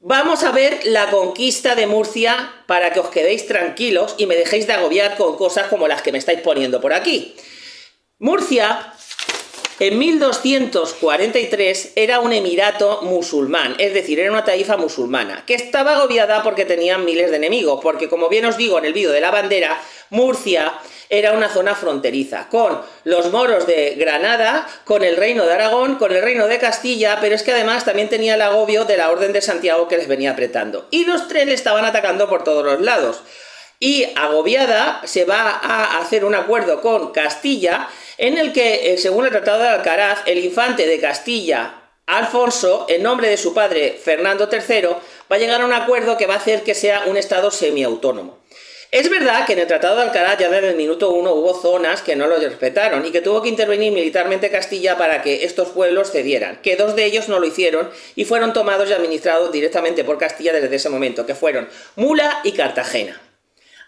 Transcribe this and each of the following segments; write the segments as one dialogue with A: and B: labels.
A: Vamos a ver la conquista de Murcia para que os quedéis tranquilos y me dejéis de agobiar con cosas como las que me estáis poniendo por aquí. Murcia en 1243 era un emirato musulmán, es decir, era una taifa musulmana, que estaba agobiada porque tenían miles de enemigos, porque como bien os digo en el vídeo de la bandera, Murcia era una zona fronteriza, con los moros de Granada, con el reino de Aragón, con el reino de Castilla, pero es que además también tenía el agobio de la Orden de Santiago que les venía apretando. Y los tres estaban atacando por todos los lados. Y agobiada se va a hacer un acuerdo con Castilla en el que, eh, según el Tratado de Alcaraz, el infante de Castilla, Alfonso, en nombre de su padre Fernando III, va a llegar a un acuerdo que va a hacer que sea un Estado semiautónomo. Es verdad que en el Tratado de Alcaraz ya desde el minuto uno hubo zonas que no lo respetaron y que tuvo que intervenir militarmente Castilla para que estos pueblos cedieran, que dos de ellos no lo hicieron y fueron tomados y administrados directamente por Castilla desde ese momento, que fueron Mula y Cartagena.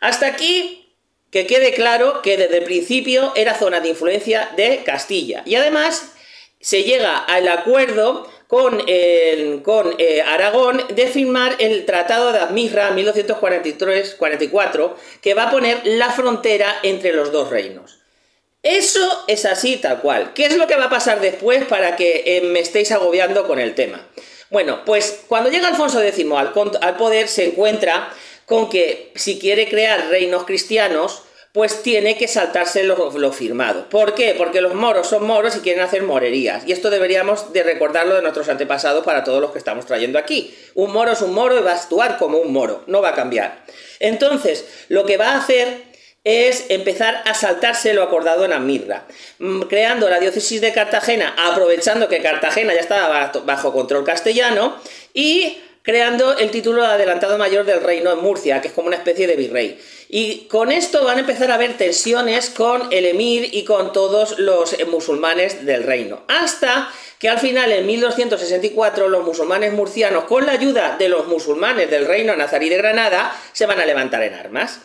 A: Hasta aquí que quede claro que desde el principio era zona de influencia de Castilla. Y además se llega al acuerdo con, con eh, Aragón de firmar el Tratado de Admirra 1243-44 que va a poner la frontera entre los dos reinos. Eso es así tal cual. ¿Qué es lo que va a pasar después para que eh, me estéis agobiando con el tema? Bueno, pues cuando llega Alfonso X al poder se encuentra con que si quiere crear reinos cristianos, pues tiene que saltarse lo, firmado. ¿Por qué? Porque los moros son moros y quieren hacer morerías. Y esto deberíamos de recordarlo de nuestros antepasados para todos los que estamos trayendo aquí. Un moro es un moro y va a actuar como un moro, no va a cambiar. Entonces, lo que va a hacer es empezar a saltarse lo acordado en Amirra, mm, creando la diócesis de Cartagena, aprovechando que Cartagena ya estaba bajo control castellano, y creando el título de adelantado mayor del reino en Murcia, que es como una especie de virrey. Y con esto van a empezar a haber tensiones con el emir y con todos los musulmanes del reino. Hasta que al final, en 1264, los musulmanes murcianos, con la ayuda de los musulmanes del reino nazarí de Granada, se van a levantar en armas.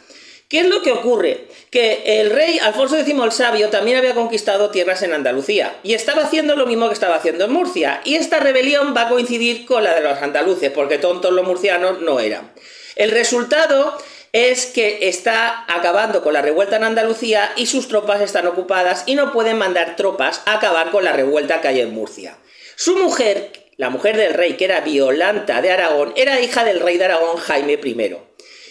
A: ¿Qué es lo que ocurre? Que el rey Alfonso X el Sabio también había conquistado tierras en Andalucía y estaba haciendo lo mismo que estaba haciendo en Murcia. Y esta rebelión va a coincidir con la de los andaluces, porque tontos los murcianos no eran. El resultado es que está acabando con la revuelta en Andalucía y sus tropas están ocupadas y no pueden mandar tropas a acabar con la revuelta que hay en Murcia. Su mujer, la mujer del rey, que era Violanta de Aragón, era hija del rey de Aragón Jaime I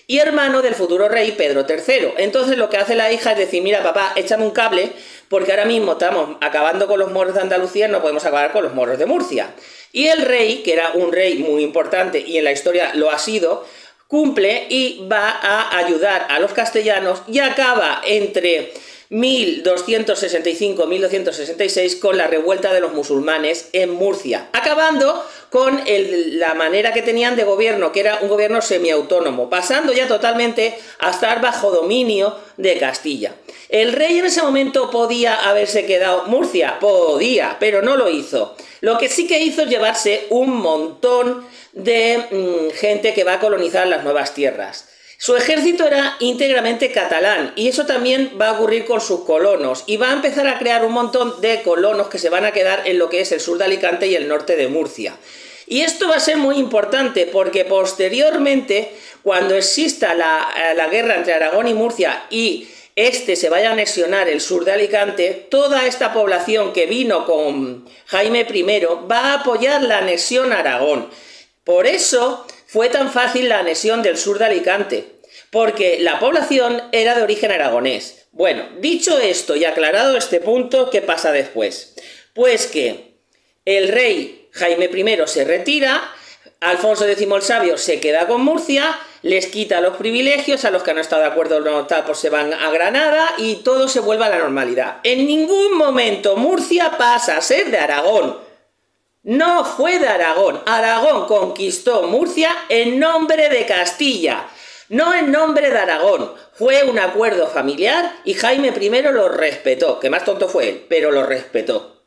A: y hermano del futuro rey Pedro III. Entonces lo que hace la hija es decir, mira papá, échame un cable, porque ahora mismo estamos acabando con los moros de Andalucía, no podemos acabar con los moros de Murcia. Y el rey, que era un rey muy importante y en la historia lo ha sido, cumple y va a ayudar a los castellanos y acaba entre 1265-1266 con la revuelta de los musulmanes en Murcia, acabando con la manera que tenían de gobierno, que era un gobierno semiautónomo, pasando ya totalmente a estar bajo dominio de Castilla. El rey en ese momento podía haberse quedado Murcia, podía, pero no lo hizo. Lo que sí que hizo es llevarse un montón de mm, gente que va a colonizar las nuevas tierras. Su ejército era íntegramente catalán y eso también va a ocurrir con sus colonos y va a empezar a crear un montón de colonos que se van a quedar en lo que es el sur de Alicante y el norte de Murcia. Y esto va a ser muy importante porque posteriormente, cuando exista la, eh, la guerra entre Aragón y Murcia y este se vaya a anexionar el sur de Alicante, toda esta población que vino con Jaime I va a apoyar la anexión a Aragón. Por eso fue tan fácil la anexión del sur de Alicante, porque la población era de origen aragonés. Bueno, dicho esto y aclarado este punto, ¿qué pasa después? Pues que el rey Jaime I se retira, Alfonso X el Sabio se queda con Murcia, les quita los privilegios, a los que no estado de acuerdo no se van a Granada y todo se vuelve a la normalidad. En ningún momento Murcia pasa a ser de Aragón. No fue de Aragón. Aragón conquistó Murcia en nombre de Castilla, no en nombre de Aragón. Fue un acuerdo familiar y Jaime I lo respetó, que más tonto fue él, pero lo respetó.